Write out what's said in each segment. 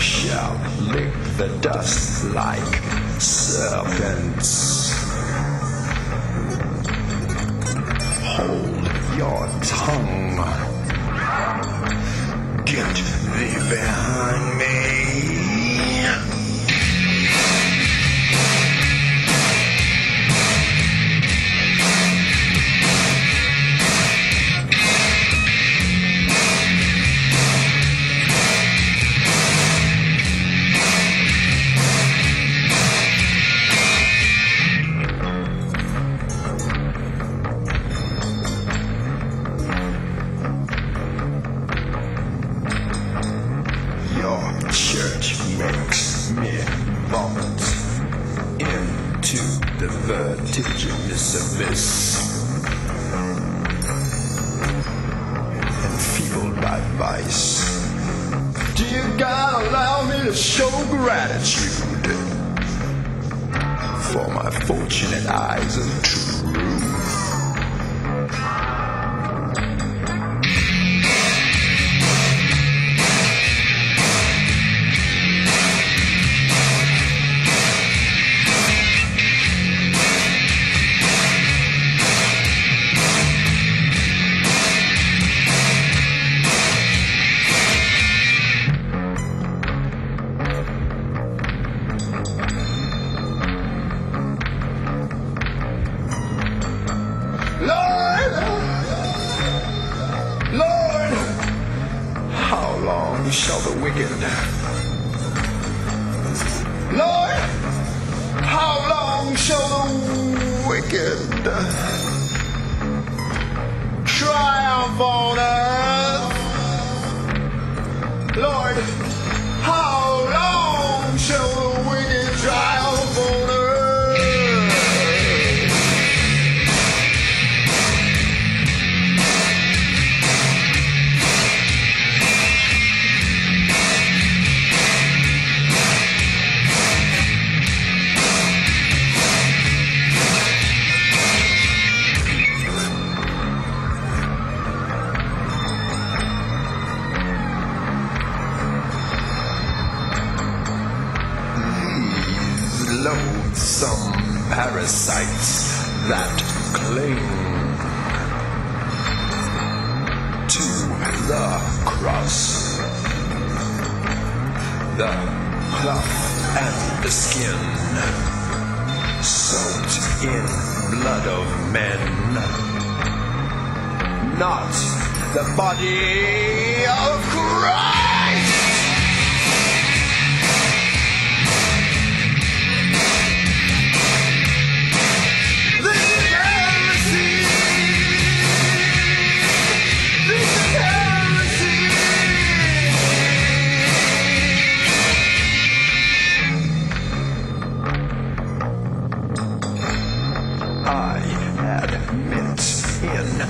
shall lick the dust like serpents. Hold your tongue. Get thee behind me. Church makes me vomit into the vertiginous abyss. Enfeebled by vice. Dear God, allow me to show gratitude for my fortunate eyes of truth. How long shall the wicked? Lord, how long shall the wicked triumph on earth? Loathsome parasites that cling to the cross, the cloth and the skin, soaked in blood of men, not the body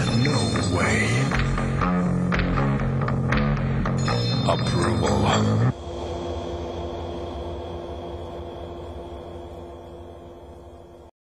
no way approval.